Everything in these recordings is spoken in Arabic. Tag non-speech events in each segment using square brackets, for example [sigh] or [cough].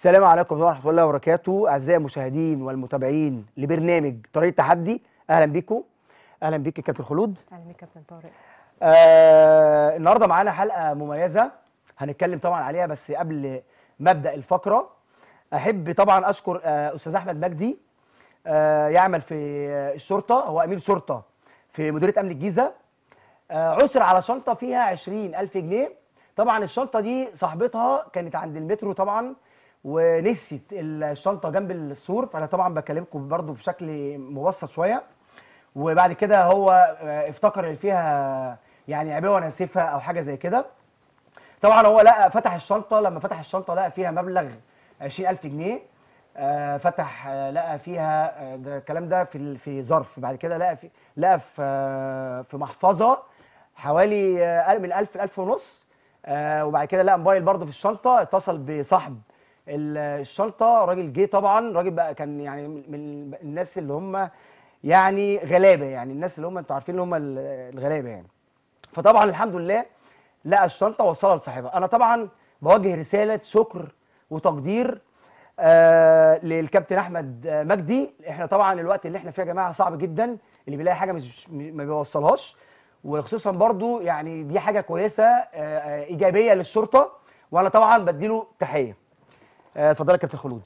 السلام عليكم ورحمة الله وبركاته. أعزائي المشاهدين والمتابعين لبرنامج طريق تحدي أهلا بيكم أهلا بيك يا كابتن خلود. أهلا بيك كابتن طارق. آه النهارده معانا حلقة مميزة هنتكلم طبعا عليها بس قبل ما أبدأ الفقرة أحب طبعا أشكر آه أستاذ أحمد مجدي آه يعمل في الشرطة هو أمير شرطة في مديرية أمن الجيزة. آه، عثر على شنطة فيها 20000 جنيه. طبعا الشنطة دي صاحبتها كانت عند المترو طبعا ونسيت الشنطة جنب السور فأنا طبعا بكلمكم برضو بشكل مبسط شوية. وبعد كده هو آه، افتكر ان فيها يعني عبوة ناسفة أو حاجة زي كده. طبعا هو لقى فتح الشنطة لما فتح الشنطة لقى فيها مبلغ 20000 جنيه. آه، فتح آه، لقى فيها ده الكلام ده في في ظرف. بعد كده لقى في لقى في في محفظة حوالي من 1000 ل 1000 ونص وبعد كده لقى موبايل برضه في الشنطة اتصل بصاحب ال- الشنطة راجل جه طبعا راجل بقى كان يعني من الناس اللي هم يعني غلابة يعني الناس اللي هم أنتوا عارفين اللي هم ال- الغلابة يعني. فطبعا الحمد لله لقى الشنطه وصلها لصاحبها. أنا طبعا بوجه رسالة شكر وتقدير آه للكابتن أحمد مجدي. إحنا طبعا الوقت اللي إحنا فيه يا جماعة صعب جدا اللي بيلاقي حاجة مش ما بيوصلهاش. وخصوصا برضو يعني دي حاجة كويسة آه آه، إيجابية للشرطة وأنا طبعا بديله تحية. آه، اتفضل يا كابتن خلود.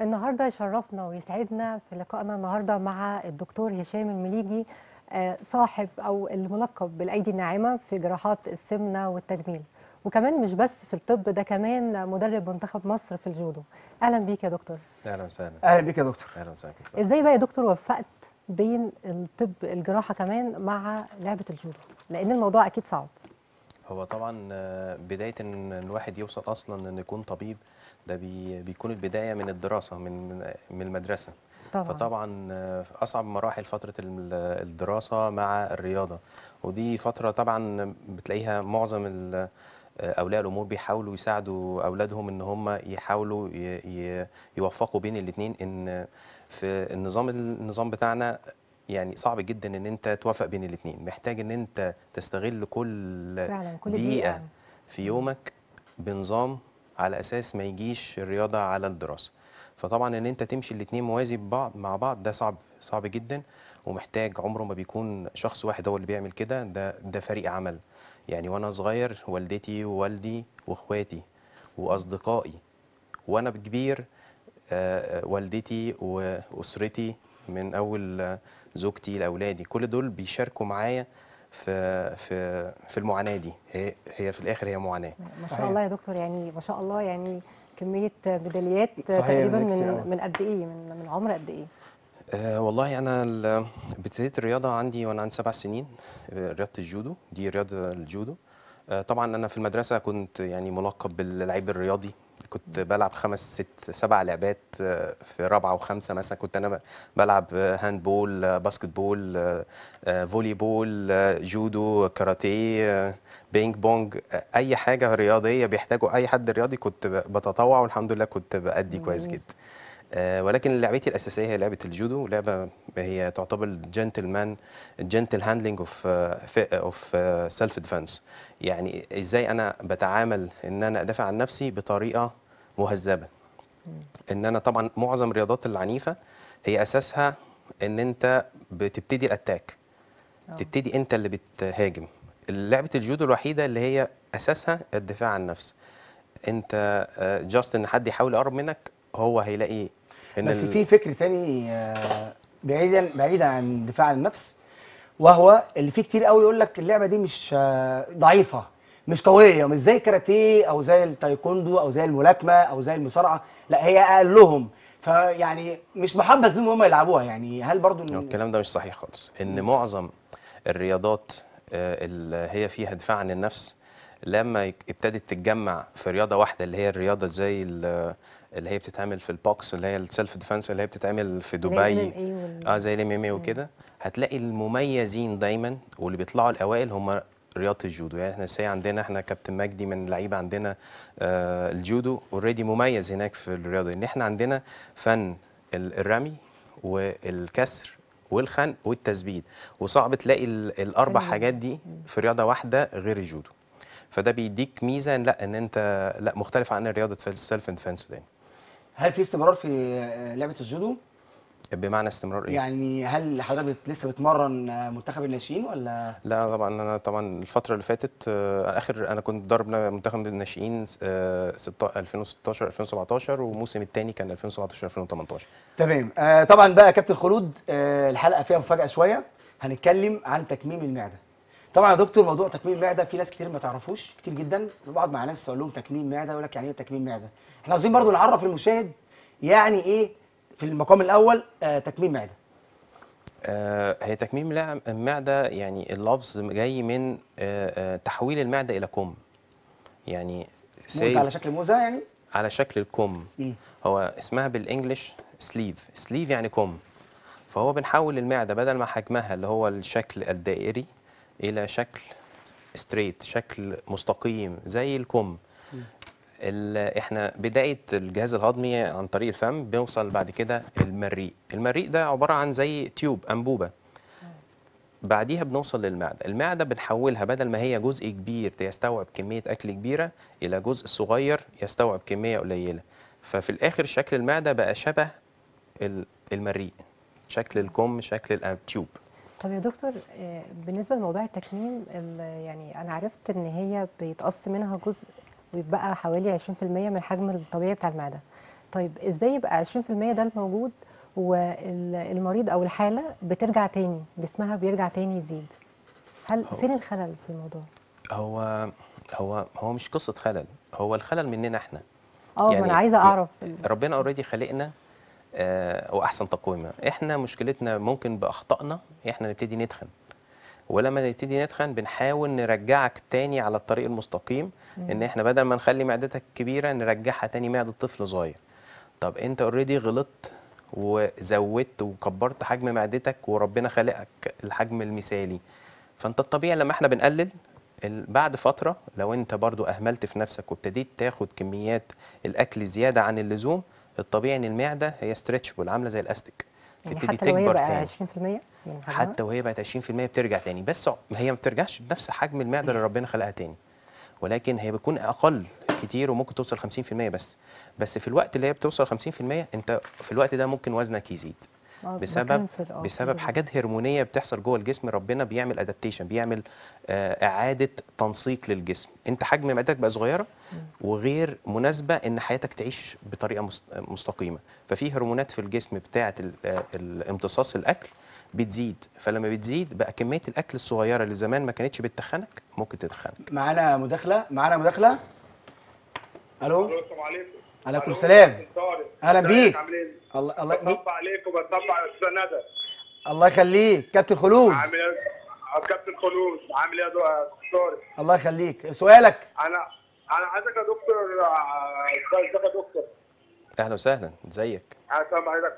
النهارده يشرفنا ويسعدنا في لقائنا النهارده مع الدكتور هشام المليجي آه، صاحب أو الملقب بالأيدي الناعمة في جراحات السمنة والتجميل. وكمان مش بس في الطب ده كمان مدرب منتخب مصر في الجودو. أهلا بيك يا دكتور. أهلا وسهلا. أهلا بيك يا دكتور. أهلا وسهلا. إزاي بقى يا دكتور وفقت بين الطب الجراحة كمان مع لعبة الجودو؟ لأن الموضوع أكيد صعب. هو طبعا آه، بداية إن الواحد يوصل أصلا إن يكون طبيب ده بي بيكون البداية من الدراسة من من- المدرسة. طبعا. فطبعا آه، أصعب مراحل فترة ال- الدراسة مع الرياضة. ودي فترة طبعا بتلاقيها معظم أولياء الأمور بيحاولوا يساعدوا أولادهم إن هم يحاولوا يوفقوا بين الاثنين إن في النظام النظام بتاعنا يعني صعب جدا إن أنت توافق بين الاثنين محتاج إن أنت تستغل كل فعلا كل دقيقة. في يومك بنظام على أساس ما يجيش الرياضة على الدراسة. فطبعا إن أنت تمشي الاتنين موازي ببعض مع بعض ده صعب صعب جدا ومحتاج عمره ما بيكون شخص واحد هو اللي بيعمل كده. ده ده فريق عمل. يعني وأنا صغير والدتي ووالدي وإخواتي وأصدقائي وأنا كبير آه، آه، والدتي وأسرتي من أول زوجتي لأولادي كل دول بيشاركوا معايا في في في المعاناة دي هي هي في الآخر هي معاناة ما. شاء الله يا دكتور يعني ما شاء الله يعني كمية ميداليات تقريبا من. من قد إيه من من عمر قد إيه؟ أه والله أنا ابتديت الرياضة عندي وأنا عندي سبع سنين آه، رياضة الجودو دي رياضة الجودو أه طبعا أنا في المدرسة كنت يعني ملقب باللعيب الرياضي كنت بلعب خمس ست سبع لعبات آه، في رابعة وخمسة مثلا كنت أنا بلعب handball آه، basketball آه، volleyball جودو كاراتيه ping pong أي حاجة رياضية بيحتاجوا أي حد رياضي كنت بتطوع والحمد لله كنت بأدي كويس. جدا ولكن لعبتي الأساسية هي لعبة الجودو لعبة هي تعتبر الجنتلمان ال gentle handling of of self defense يعني إزاي أنا بتعامل إن أنا أدافع عن نفسي بطريقة مهذبة. إن أنا طبعا معظم الرياضات العنيفة هي أساسها إن أنت بتبتدي ال attack آه. تبتدي أنت اللي بتهاجم. لعبة الجودو الوحيدة اللي هي أساسها الدفاع عن النفس أنت just إن حد يحاول يقرب منك هو هيلاقي بس في فكر تاني آه، بعيدا بعيدا عن دفاع عن النفس وهو اللي فيه كتير قوي يقول لك اللعبة دي مش آه، ضعيفة مش قوية مش زي الكاراتيه أو زي التايكوندو أو زي الملاكمة أو زي المصارعة لا هي أقلهم. فيعني مش محبذ لهم هم يلعبوها يعني هل برضو إن- الكلام ده مش صحيح خالص. إن معظم الرياضات آه، اللي هي فيها دفاع عن النفس لما ابتدت تتجمع في رياضة واحدة اللي هي الرياضة زي ال- اللي هي بتتعمل في box اللي هي ال self defense اللي هي بتتعمل في دبي. آه زي ال MMA وكده. هتلاقي المميزين دايما واللي بيطلعوا الأوائل هم رياضة الجودو. يعني إحنا سي عندنا إحنا كابتن مجدي من لعيبة عندنا آه الجودو. already مميز هناك في الرياضة إن إحنا عندنا فن ال- الرمي والكسر والخنق والتثبيت وصعب تلاقي ال- الأربع حاجات دي في رياضة واحدة غير الجودو. فده بيديك ميزة إن لأ إن أنت لأ مختلف عن رياضة السيلف ديفense تاني. هل في استمرار في لعبة الجودو؟ بمعنى استمرار إيه؟ يعني هل حضرتك لسه بتمرن منتخب الناشئين ولا؟ لا طبعا أنا طبعا الفترة اللي فاتت آه، آخر أنا كنت ضارب منتخب الناشئين آه، ستة- 2016 2017 والموسم الثاني كان 2017 2018 تمام. آه طبعا بقى يا كابتن خلود آه الحلقة فيها مفاجأة شوية. هنتكلم عن تكميم المعدة. طبعا يا دكتور موضوع تكميم المعده في ناس كتير ما تعرفوش كتير جدا. بقعد مع ناس أقول لهم تكميم معدة يقول لك يعني إيه تكميم معدة؟ إحنا عاوزين برضو نعرف المشاهد يعني إيه في المقام الأول آه تكميم معدة. آه، هي تكميم المعدة يعني اللفظ جاي من آه، آه، تحويل المعدة إلى كم. يعني موزه say على شكل موزه يعني؟ على شكل الكم. هو اسمها بالإنجلش سليف سليف يعني كم. فهو بنحول المعدة بدل ما حجمها اللي هو الشكل الدائري إلى شكل ستريت شكل مستقيم زي الكم. ال- إحنا بداية الجهاز الهضمي عن طريق الفم بيوصل بعد كده المريء. المريء ده عبارة عن زي تيوب أنبوبة. بعديها بنوصل للمعدة. المعدة بنحولها بدل ما هي جزء كبير يستوعب كمية أكل كبيرة إلى جزء صغير يستوعب كمية قليلة. ففي الآخر شكل المعدة بقى شبه ال- المريء. شكل الكم شكل التيوب طب يا دكتور آه، بالنسبة لموضوع التكميم ال- يعني أنا عرفت إن هي بيتقص منها جزء ويبقى حوالي 20% من الحجم الطبيعي بتاع المعدة. طيب إزاي يبقى 20% ده الموجود والمريض أو الحالة بترجع تاني جسمها بيرجع تاني يزيد؟ هل فين الخلل في الموضوع؟ هو هو هو مش قصة خلل هو الخلل مننا إحنا. آه يعني أنا عايزة أعرف ربنا already خلقنا واحسن تقويما إحنا مشكلتنا ممكن بأخطائنا إحنا نبتدي نتخن ولما نبتدي نتخن بنحاول نرجعك تاني على الطريق المستقيم إن إحنا بدل ما نخلي معدتك كبيرة نرجعها تاني معده طفل صغير. طب أنت already غلطت وزودت وكبرت حجم معدتك وربنا خلقك الحجم المثالي. فأنت الطبيعي لما إحنا بنقلل بعد فترة لو أنت برضو أهملت في نفسك وابتديت تاخد كميات الأكل زيادة عن اللزوم الطبيعي إن المعدة هي ستريتشبل عاملة زي الاستيك يعني تبتدي تكبر تاني. 20% من حجمها حتى وهي بقت 20% بترجع تاني. بس هي ما بترجعش بنفس حجم المعدة اللي ربنا خلقها تاني. ولكن هي بتكون أقل كتير وممكن توصل 50% بس. بس في الوقت اللي هي بتوصل 50% أنت في الوقت ده ممكن وزنك يزيد. بسبب آه، بسبب ال- حاجات هرمونية بتحصل جوه الجسم ربنا بيعمل ادابتيشن بيعمل آه إعادة تنسيق للجسم. أنت حجم معدتك بقى صغيرة وغير مناسبة إن حياتك تعيش بطريقة مست- مستقيمة. ففي هرمونات في الجسم بتاعة ال- آه، الامتصاص الأكل بتزيد. فلما بتزيد بقى كمية الأكل الصغيرة اللي زمان ما كانتش بتخنك ممكن تدخنك معانا مداخلة؟ معانا مداخلة؟ ألو؟ السلام عليكم. عليكم السلام. ازيك؟ بيك. إيه؟ الله الله بطبع عليك وبطبع على أستاذ ندى الله يخليك. كابتن خلود. عامل إيه؟ آه، كابتن خلود. عامل إيه يا أستاذ طارق؟ الله يخليك. سؤالك. أنا أنا عايزك يا دكتور آه، ازيك يا دكتور؟ أهلا وسهلا. إزيك؟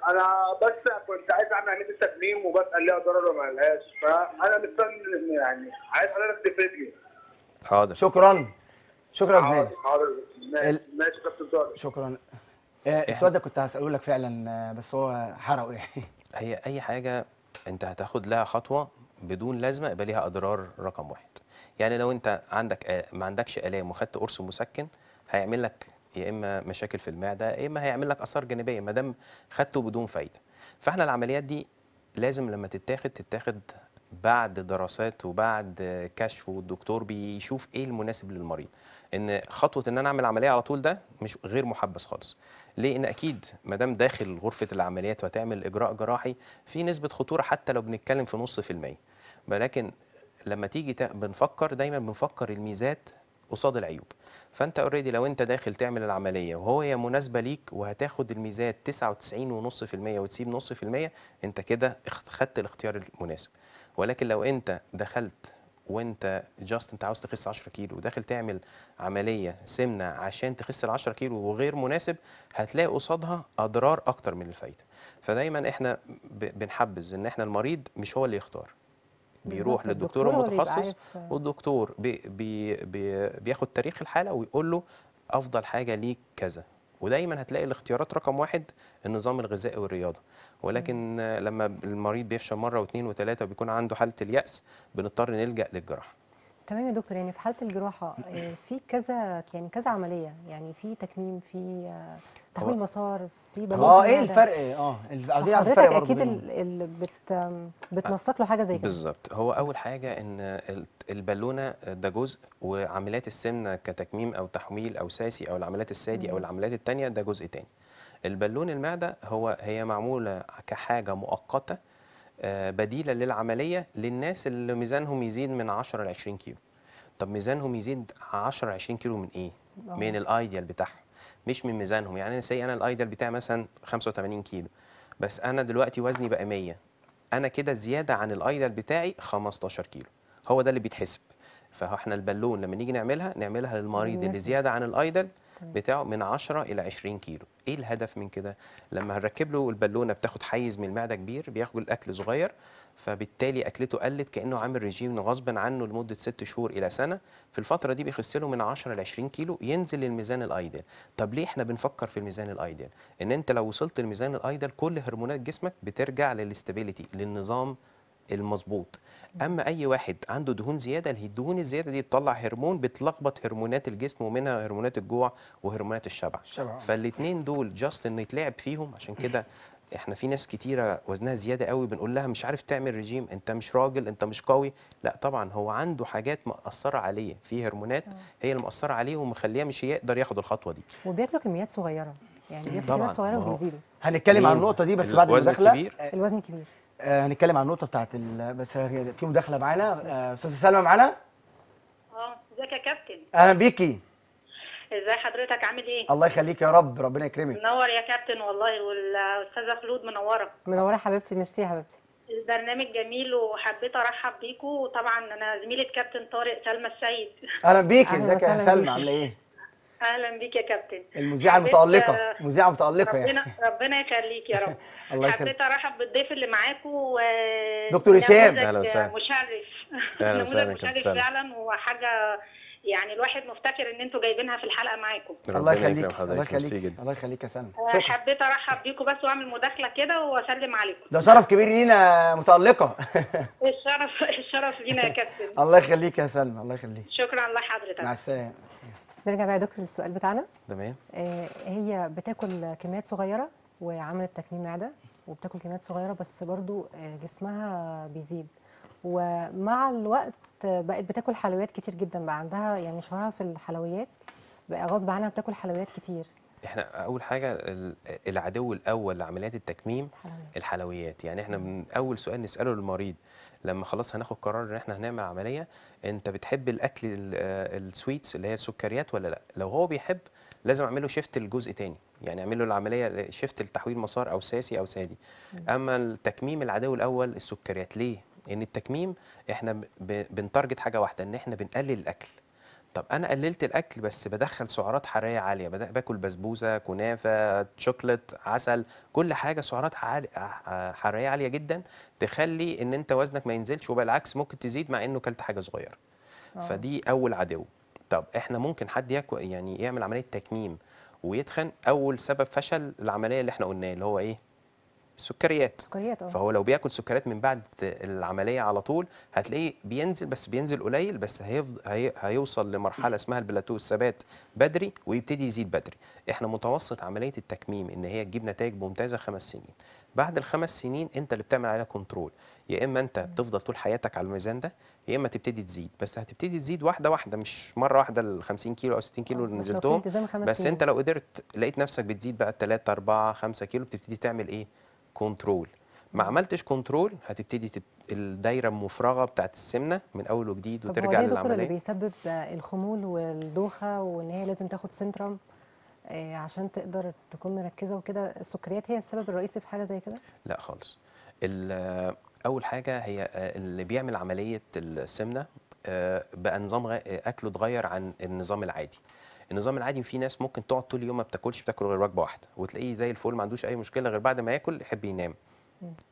أنا بس كنت عايز أعمل عملية التكميم وبسال ليها ضرر ولا مالهاش فأنا مستني يعني عايز حضرتك تفيدني. حاضر. شكرا. شكرا يا حاضر. ماشي كابتن طارق. شكرا. آه، السؤال ده كنت هسأله لك فعلا آه، بس هو حرقه يعني. [laughs] هي أي حاجة أنت هتاخد لها خطوة بدون لازمة يبقى ليها أضرار رقم واحد. يعني لو أنت عندك آه، ما عندكش آلام وخدت قرص مسكن هيعمل لك يا إما مشاكل في المعدة يا إما هيعمل لك آثار جانبية ما دام خدته بدون فايدة. فإحنا العمليات دي لازم لما تتاخد تتاخد بعد دراسات وبعد كشف والدكتور بيشوف إيه المناسب للمريض. إن خطوة إن أنا أعمل عملية على طول ده مش غير محبذ خالص. ليه؟ إن أكيد ما دام داخل غرفة العمليات وهتعمل إجراء جراحي في نسبة خطورة حتى لو بنتكلم في نص في المية. ولكن لما تيجي بنفكر دايما بنفكر الميزات قصاد العيوب. فأنت اوريدي لو أنت داخل تعمل العملية وهو هي مناسبة ليك وهتاخد الميزات 99.5% وتسيب نص في المية أنت كده خدت الاختيار المناسب. ولكن لو أنت دخلت وانت just انت عاوز تخس 10 كيلو وداخل تعمل عملية سمنة عشان تخس ال 10 كيلو وغير مناسب هتلاقي قصادها أضرار أكتر من الفايدة. فدايما إحنا بنحبذ إن إحنا المريض مش هو اللي يختار. بيروح للدكتور المتخصص والدكتور بي بي بي بياخد تاريخ الحالة ويقول له أفضل حاجة ليك كذا. ودايما هتلاقي الاختيارات رقم واحد النظام الغذائي والرياضة. ولكن لما المريض بيفشل مرة واثنين وثلاثه وبيكون عنده حالة اليأس بنضطر نلجأ للجراحة. تمام يا دكتور يعني في حالة الجراحة آه، في كذا يعني كذا عملية يعني في تكميم في آه، تحويل مسار في آه إيه. الفرق؟ آه عايزين نعرف حضرتك أكيد اللي بت آم، بتنسق له حاجة زي كده. بالظبط. هو أول حاجة إن ال- البالونة ده جزء وعمليات السمنة كتكميم أو تحويل أو ساسي أو العمليات السادي أو العمليات التانية ده جزء تاني. البالون المعدة هو هي معمولة كحاجة مؤقتة آه، بديلة للعملية للناس اللي ميزانهم يزيد من 10 ل 20 كيلو. طب ميزانهم يزيد 10 20 كيلو من إيه؟ آه. من ال ideal بتاعهم مش من ميزانهم. يعني أنا سي أنا ال ideal بتاعي مثلا 85 كيلو بس أنا دلوقتي وزني بقى 100 أنا كده زيادة عن ال ideal بتاعي 15 كيلو. هو ده اللي بيتحسب. فإحنا البالون لما نيجي نعملها نعملها للمريض اللي. زيادة عن ال ideal بتاعه من 10 إلى 20 كيلو. إيه الهدف من كده؟ لما هنركب له البالونة بتاخد حيز من المعدة كبير بياخد الأكل صغير فبالتالي أكلته قلت كأنه عامل رجيم غصبا عنه لمدة 6 شهور إلى سنة. في الفترة دي بيخس له من 10 ل 20 كيلو ينزل للميزان ال ideal طب ليه إحنا بنفكر في الميزان ال ideal إن أنت لو وصلت للميزان ال ideal كل هرمونات جسمك بترجع لل stability للنظام المظبوط. أما أي واحد عنده دهون زيادة هي الدهون الزيادة دي بتطلع هرمون بتلخبط هرمونات الجسم ومنها هرمونات الجوع وهرمونات الشبع الشبع. فالاثنين دول جاست إن يتلعب فيهم عشان كده إحنا في ناس كتيرة وزنها زيادة قوي بنقول لها مش عارف تعمل رجيم أنت مش راجل أنت مش قوي لا طبعا هو عنده حاجات مأثرة عليه في هرمونات هي اللي مأثرة عليه ومخليه مش يقدر ياخد الخطوة دي وبياكلوا كميات صغيرة يعني بياكلوا كميات صغيرة وبيزيدوا هنتكلم عن؟ النقطة دي بس بعد الوزن الكبير؟ الوزن كبير آه، هنتكلم عن النقطة بتاعت ال... بس هي- في مداخلة معانا. آه، أستاذة سلمى معانا؟ آه ازيك يا كابتن؟ أهلا بيكي. إزاي حضرتك؟ عامل إيه؟ الله يخليك يا رب ربنا يكرمك. منور يا كابتن والله والأستاذة خلود منورة. منورة حبيبتي ميرسي يا حبيبتي. البرنامج جميل وحبيت أرحب بيكم وطبعا أنا زميلة كابتن طارق سلمى السيد. أهلا بيكي. ازيك يا سلمى. عاملة إيه؟ أهلا بيك يا كابتن. المذيعة المتألقة. آه، مذيعه متألقة يعني. ربنا ربنا يخليك يا رب. [laughs] الله يخليك. حبيت أرحب بالضيف اللي معاكم و دكتور هشام. أهلا وسهلا. مشرف. أهلا [laughs] نموذج وسهلا كابتن مشرف. فعلا وحاجة يعني الواحد مفتكر إن أنتوا جايبينها في الحلقة معاكم. الله يخليك. الله يخليك. الله يخليك يا سلمى آه، حبيت أرحب بيكم بس وأعمل مداخلة كده وأسلم عليكم. ده شرف كبير لينا متألقة. [laughs] الشرف الشرف لينا يا كابتن. الله يخليك يا سلمى الله يخليك. شكرا لحضرتك مع السلامة. نرجع بقى يا دكتور للسؤال بتاعنا. تمام. آه، هي بتاكل كميات صغيرة وعملت تكميم معدة وبتاكل كميات صغيرة بس برضو آه، جسمها بيزيد. ومع الوقت بقت بتاكل حلويات كتير جدا بقى عندها يعني شهرها في الحلويات بقى غصب عنها بتاكل حلويات كتير. إحنا أول حاجة ال- العدو الأول لعمليات التكميم حلويات. الحلويات. يعني إحنا من أول سؤال نسأله للمريض لما خلاص هناخد قرار إن إحنا هنعمل عملية أنت بتحب الأكل ال- السويتس اللي هي السكريات ولا لأ؟ لو هو بيحب لازم اعمل له shift لجزء تاني. يعني أعمل له العملية shift لتحويل مسار أو ساسي أو سادي. أما التكميم العدو الأول السكريات. ليه؟ لأن التكميم إحنا بن target حاجة واحدة إن إحنا بنقلل الأكل. طب أنا قللت الأكل بس بدخل سعرات حرارية عالية بدأ باكل بسبوسة كنافة شوكليت عسل كل حاجة سعرات عالي ع- حرارية عالية جدا تخلي إن أنت وزنك ما ينزلش وبالعكس ممكن تزيد مع إنه كلت حاجة صغيرة. فدي أول عدو. طب إحنا ممكن حد ياكل يعني يعمل عملية تكميم ويتخن أول سبب فشل العملية اللي إحنا قلناه اللي هو إيه؟ السكريات سكريات آه. فهو لو بياكل سكريات من بعد العملية على طول هتلاقيه بينزل بس بينزل قليل بس هيفض... هي... هيوصل لمرحلة اسمها البلاتو الثبات بدري ويبتدي يزيد بدري. إحنا متوسط عملية التكميم إن هي تجيب نتائج ممتازة خمس سنين. بعد الخمس سنين أنت اللي بتعمل عليها control يا إما أنت بتفضل طول حياتك على الميزان ده يا إما تبتدي تزيد. بس هتبتدي تزيد واحدة واحدة مش مرة واحدة ال 50 كيلو أو 60 كيلو آه، اللي نزلتهم. بس. أنت لو قدرت لقيت نفسك بتزيد بقى 3 4 5 كيلو بتبتدي تعمل إيه؟ control ما عملتش control هتبتدي تب... الدايرة المفرغة بتاعت السمنة من أول وجديد طب هو وترجع ليه دكتور اللي للعمليه بيسبب الخمول والدوخة وإن هي لازم تاخد Centrum آه، عشان تقدر تكون مركزة وكده؟ السكريات هي السبب الرئيسي في حاجة زي كده؟ لا خالص. ال- أول حاجة هي آه، اللي بيعمل عملية السمنة آه، بقى نظام أكله اتغير عن النظام العادي. النظام العادي في ناس ممكن تقعد طول اليوم ما بتاكلش بتاكل غير وجبة واحدة وتلاقيه زي الفل ما عندوش أي مشكلة غير بعد ما ياكل يحب ينام.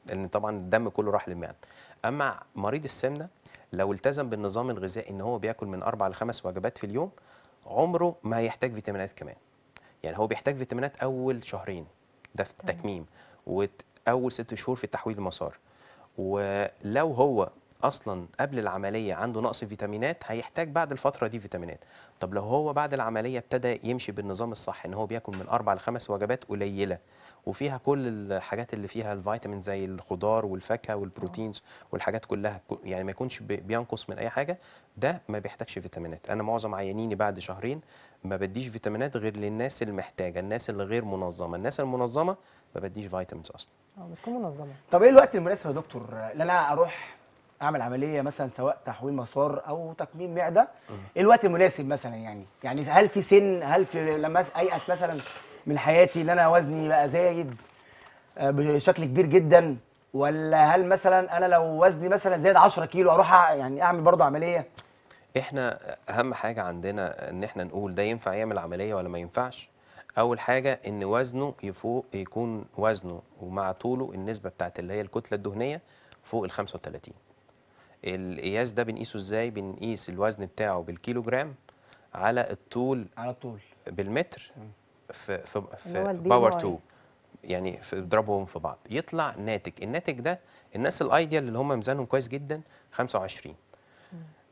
لأن طبعا الدم كله راح للمعدة. أما مريض السمنة لو التزم بالنظام الغذائي إن هو بياكل من أربع لخمس وجبات في اليوم عمره ما هيحتاج فيتامينات كمان. يعني هو بيحتاج فيتامينات أول شهرين ده في التكميم واول ست شهور في تحويل المسار. ولو هو أصلا قبل العملية عنده نقص فيتامينات هيحتاج بعد الفترة دي فيتامينات. طب لو هو بعد العملية ابتدى يمشي بالنظام الصح إن هو بياكل من أربع لخمس وجبات قليلة وفيها كل الحاجات اللي فيها الفيتامين زي الخضار والفاكهة وال proteins والحاجات كلها يعني ما يكونش بي- بينقص من أي حاجة ده ما بيحتاجش فيتامينات. أنا معظم عيانيني بعد شهرين ما بديش فيتامينات غير للناس اللي محتاجه الناس اللي غير منظمة. الناس المنظمة ما بديش فيتامينز أصلا. آه بتكون منظمة. طب إيه الوقت المناسب يا دكتور؟ ان أنا أروح اعمل عمليه مثلا سواء تحويل مسار أو تكميم معده الوقت المناسب مثلا يعني. يعني هل في سن هل في لما أس- ايأس مثلا من حياتي إن أنا وزني بقى زايد آه، بشكل كبير جدا ولا هل مثلا أنا لو وزني مثلا زايد 10 كيلو أروح يعني أعمل برضه عملية؟ إحنا أهم حاجة عندنا إن إحنا نقول ده ينفع يعمل عملية ولا ما ينفعش. أول حاجة إن وزنه يفوق يكون وزنه ومع طوله النسبة بتاعت اللي هي الكتلة الدهنية فوق ال 35 القياس ده بنقيسه إزاي؟ بنقيس الوزن بتاعه بالكيلو جرام على الطول على طول. بالمتر في في, هو في ال by power 2 يعني في اضربهم في بعض. يطلع ناتج. الناتج ده الناس ال ideal اللي هم ميزانهم كويس جدا 25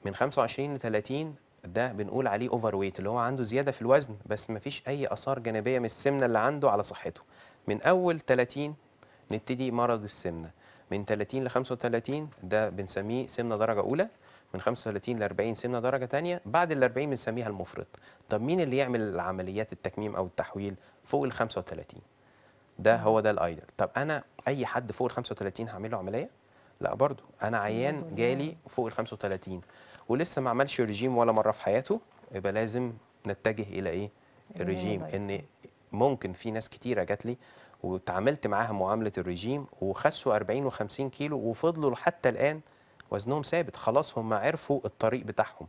من 25 ل 30 ده بنقول عليه overweight اللي هو عنده زيادة في الوزن بس ما فيش أي آثار جانبية من السمنة اللي عنده على صحته. من أول 30 نبتدي مرض السمنة. من 30 ل 35 ده بنسميه سمنة درجة أولى من 35 ل 40 سمنة درجة ثانية بعد ال 40 بنسميها المفرط. طب مين اللي يعمل عمليات التكميم أو التحويل فوق ال 35 ده هو ده الايدل طب أنا أي حد فوق ال 35 هعمل له عملية؟ لا برضو. أنا عيان جالي فوق ال 35 ولسه ما عملش رجيم ولا مرة في حياته يبقى لازم نتجه إلى إيه؟ الرجيم الرجيم إن ممكن في ناس كتيرة جات لي وتعاملت معاها معاملة الرجيم وخسوا 40 و50 كيلو وفضلوا حتى الآن وزنهم ثابت. خلاص هم عرفوا الطريق بتاعهم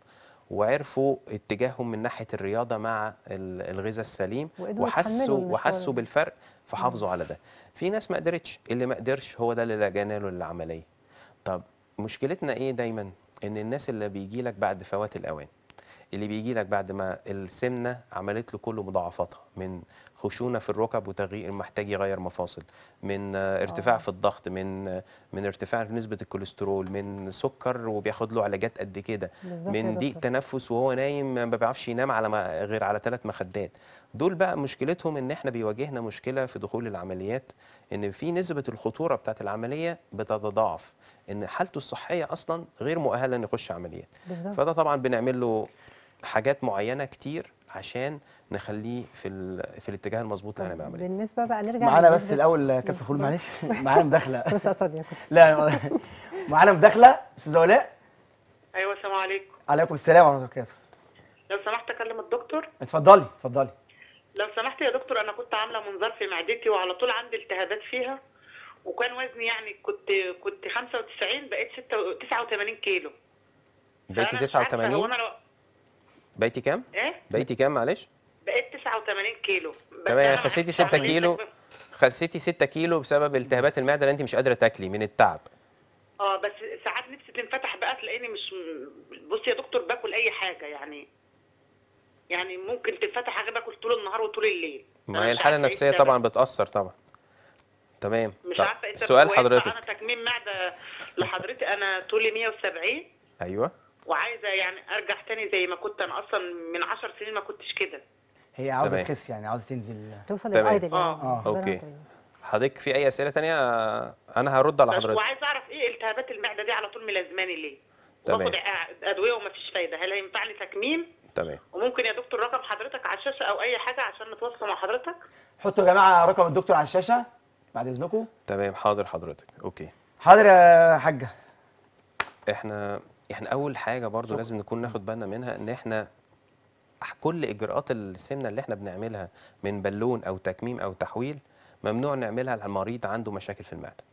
وعرفوا اتجاههم من ناحية الرياضة مع ال- الغذاء السليم وحسوا وحسوا. بالفرق فحافظوا على ده. في ناس ما قدرتش اللي ما قدرش هو ده اللي لجأنا له للعملية. طب مشكلتنا إيه دايما؟ إن الناس اللي بيجي لك بعد فوات الأوان اللي بيجي لك بعد ما السمنة عملت له كل مضاعفاتها من خشونة في الركب وتغيير محتاج يغير مفاصل من ارتفاع آه. في الضغط من من ارتفاع في نسبة الكوليسترول من سكر وبياخد له علاجات قد كده من ضيق. تنفس وهو نايم ما بيعرفش ينام على ما غير على ثلاث مخدات دول بقى مشكلتهم إن إحنا بيواجهنا مشكلة في دخول العمليات إن في نسبة الخطورة بتاعت العملية بتتضاعف إن حالته الصحية أصلا غير مؤهلة انه يخش عمليات بالظبط فده طبعا بنعمل له حاجات معينة كتير عشان نخليه في ال... في الاتجاه المظبوط اللي هنعمل عمليه بالنسبة بقى نرجع معانا بس الأول كابتن خلود معلش. [laughs] معانا مداخلة. [laughs] بس أصلا كنت لا معانا مداخلة. استاذه ولاء أيوه السلام عليكم. عليكم السلام ورحمة الله وبركاته. لو سمحت أكلم الدكتور. اتفضلي اتفضلي. لو سمحت يا دكتور أنا كنت عاملة منظار في معدتي وعلى طول عندي التهابات فيها وكان وزني يعني كنت كنت 95 بقيت 6 89 كيلو. هو 89 أنا لو بقيتي كام؟ إيه؟ بقيتي كام معلش؟ بقيت 89 كيلو. تمام خسيتي عايزة 6 أعمل كيلو. تكميم. خسيتي 6 كيلو بسبب التهابات المعدة اللي انت مش قادرة تاكلي من التعب. آه بس ساعات نفسي تنفتح بقى تلاقيني مش بص يا دكتور باكل أي حاجة يعني. يعني ممكن تنفتح حاجة باكل طول النهار وطول الليل. ما هي الحالة إيه النفسية. طبعا بتأثر طبعا. تمام. مش طب عارفة السبب. سؤال حضرتك. أنا تكميم معدة لحضرتك أنا طولي 170 أيوه. وعايزة يعني أرجع تاني زي ما كنت أنا أصلا من 10 سنين ما كنتش كده. هي عاوزة. تخس يعني عاوزة تنزل. توصل. للايدل يعني آه. okay. يكرمك. حضرتك في أي أسئلة تانية؟ أنا هرد على حضرتك. وعايزة أعرف إيه التهابات المعدة دي على طول ملازماني ليه؟ تمام. أدوية ومفيش فايدة. هل هينفع لي تكميم؟ تمام. وممكن يا دكتور رقم حضرتك على الشاشة أو أي حاجة عشان نتواصل مع حضرتك؟ حطوا يا جماعة رقم الدكتور على الشاشة بعد إذنكم. تمام. حاضر حضرتك. okay. حاضر يا حاجة. إحنا إحنا أول حاجة برضو لازم نكون ناخد بالنا منها إن إحنا كل إجراءات السمنة اللي إحنا بنعملها من بالون أو تكميم أو تحويل ممنوع نعملها للمريض عنده مشاكل في المعدة.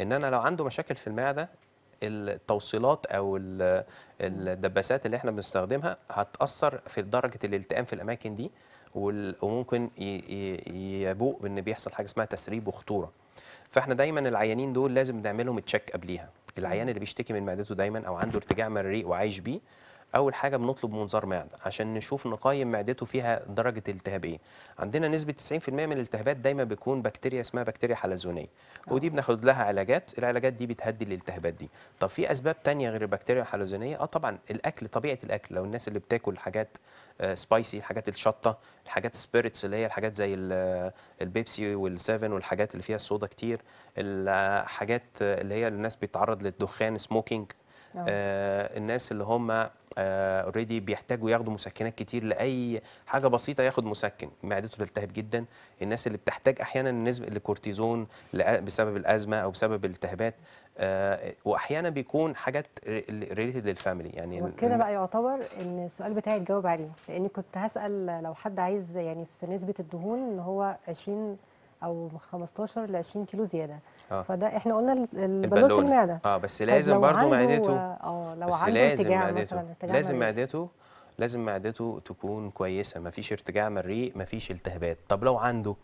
إن أنا لو عنده مشاكل في المعدة التوصيلات أو ال- الدباسات اللي إحنا بنستخدمها هتأثر في درجة الالتئام في الأماكن دي وممكن يبوء بإن بيحصل حاجة اسمها تسريب وخطورة. فإحنا دايما العيانين دول لازم نعملهم تشيك قبليها. العيان اللي بيشتكي من معدته دايما أو عنده ارتجاع مريء وعايش بيه أول حاجة بنطلب منظار معدة عشان نشوف نقيم معدته فيها درجة التهاب إيه. عندنا نسبة 90% من الالتهابات دايما بيكون بكتيريا اسمها بكتيريا حلزونيه ودي بناخد لها علاجات العلاجات دي بتهدي الالتهابات دي. طب في أسباب تانية غير البكتيريا الحلزونيه آه طبعا الأكل طبيعة الأكل. لو الناس اللي بتاكل حاجات spicy الحاجات الشطة الحاجات spirits اللي هي الحاجات زي ال- البيبسي والسيفن والحاجات اللي فيها الصودا كتير الحاجات اللي هي الناس بتتعرض للدخان smoking آه. آه الناس اللي هم already بيحتاجوا ياخدوا مسكنات كتير لأي حاجة بسيطة ياخد مسكن. معدته تلتهب جدا. الناس اللي بتحتاج أحيانا نسبة لكورتيزون بسبب الأزمة أو بسبب الالتهابات آه واحيانا بيكون حاجات related للفاميلي يعني وكده بقى يعتبر إن السؤال بتاعي اتجاوب عليه. لأني كنت هسأل لو حد عايز يعني في نسبة الدهون إن هو 20 أو 15 ل 20 كيلو زيادة. آه. فده إحنا قلنا ال- البالون. في البالونة. المعدة. آه بس لازم عنده- معدته. آه لو بس عنده لازم ارتجاع معدته. مثلا ارتجاع لازم. معدته لازم معدته تكون كويسة. مفيش ارتجاع مريء مفيش التهابات. طب لو عنده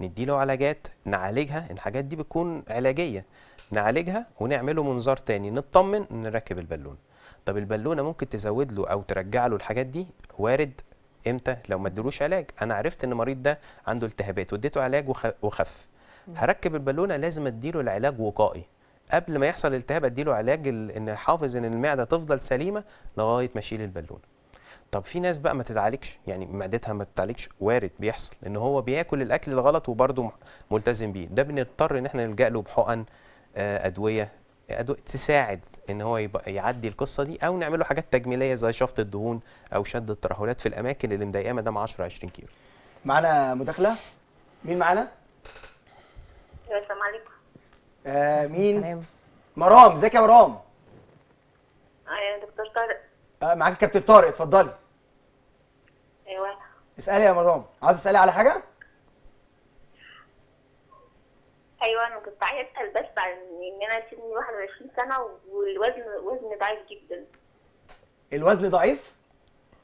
نديله علاجات نعالجها. الحاجات دي بتكون علاجية. نعالجها ونعمله منظار تاني. نطمن نركب البالونه طب البالونة ممكن تزود له أو ترجع له الحاجات دي؟ وارد. إمتى؟ لو ما ادلوش علاج. أنا عرفت إن المريض ده عنده التهابات واديته علاج وخ- وخف. هركب البالونة لازم أديله العلاج وقائي. قبل ما يحصل التهاب أديله علاج إن احافظ إن المعدة تفضل سليمة لغاية ما أشيل البالونة. طب في ناس بقى ما تتعالجش يعني معدتها ما تتعالجش وارد بيحصل إن هو بياكل الأكل الغلط وبرضه م- ملتزم بيه. ده بنضطر إن إحنا نلجأ له بحقن آه، ادويه تساعد إن هو يبقى يعدي القصة دي أو نعمل له حاجات تجميلية زي شفط الدهون أو شد الترهلات في الأماكن اللي مضايقاه مدام 10 20 كيلو. معانا مداخلة؟ مين معانا؟ السلام عليكم. آه مين؟ سلام. مرام إزيك يا مرام؟ يا دكتور طارق. آه معاك كابتن طارق اتفضلي. أيوه. اسألي يا مرام. عايز تسألي على حاجة؟ أيوه أنا كنت عايز أسأل بس عن إن أنا سني 21 سنة والوزن وزني ضعيف جدا. الوزن ضعيف؟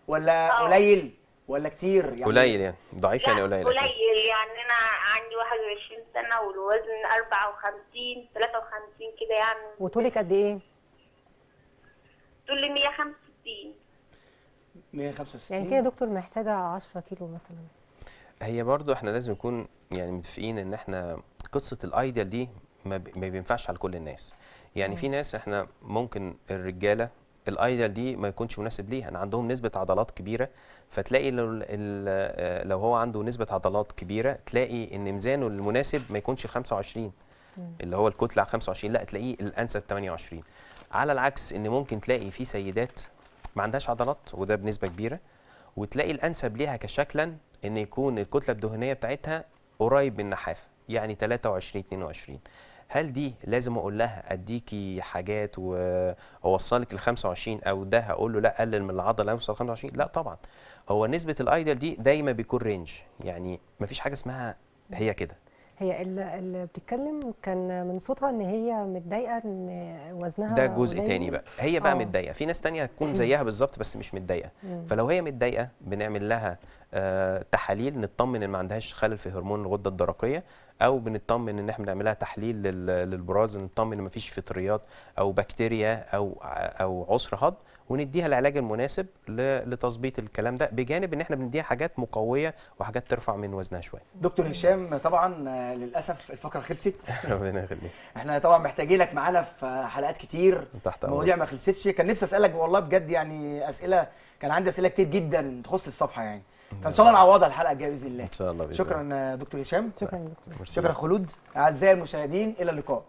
ولا آه. قليل؟ ولا كتير؟ يعني قليل يعني. ضعيف يعني قليل قليل. يعني أنا عندي 21 سنة والوزن 54 53 كده يعني. وطولك قد إيه؟ طول 165 165 يعني كده يا دكتور محتاجة 10 كيلو مثلا. هي برضو إحنا لازم نكون يعني متفقين إن إحنا قصة ال ideal دي ما, بي- ما بينفعش على كل الناس. يعني في ناس إحنا ممكن الرجالة ال ideal دي ما يكونش مناسب ليها. أنا عندهم نسبة عضلات كبيرة فتلاقي لو, لو هو عنده نسبة عضلات كبيرة تلاقي إن ميزانه المناسب ما يكونش ال 25 اللي هو الكتلة على 25 لا تلاقيه الأنسب 28 على العكس إن ممكن تلاقي في سيدات ما عندهاش عضلات وده بنسبة كبيرة وتلاقي الأنسب ليها كشكلا إن يكون الكتلة الدهنية بتاعتها قريب من النحافة. يعني 23 22 هل دي لازم أقول لها اديكي حاجات واوصلك ل 25 أو ده هقول له لا قلل من العضله يوصل 25 لا طبعا. هو نسبة ال ideal دي دايما بيكون range يعني مفيش حاجة اسمها هي كده. هي اللي, بتتكلم كان من صوتها إن هي متضايقة إن وزنها ده جزء. تاني بقى. هي بقى آه. متضايقة. في ناس تانية هتكون زيها بالظبط بس مش متضايقة. فلو هي متضايقة بنعمل لها آه تحاليل نطمن إن ما عندهاش خلل في هرمون الغدة الدرقية. أو بنطمن إن إحنا بنعمل لها تحليل لل- للبراز نطمن إن ما فيش فطريات أو بكتيريا أو أو عسر هضم ونديها العلاج المناسب لتظبيط الكلام ده بجانب إن إحنا بنديها حاجات مقوية وحاجات ترفع من وزنها شوية. دكتور هشام طبعا للأسف الفقرة خلصت. [laughs] ربنا يخليك. إحنا طبعا محتاجينك معانا في حلقات كتير. تحت مواضيع ما خلصتش. كان نفسي أسألك والله بجد يعني أسئلة كان عندي أسئلة كتير جدا تخص الصفحة يعني. فان شاء الله نعوضها الحلقة الجاية بإذن الله. إن شاء الله شكرا الله. آه، دكتور هشام. شكرا دكتور. شكرا خلود. أعزائي المشاهدين إلى اللقاء.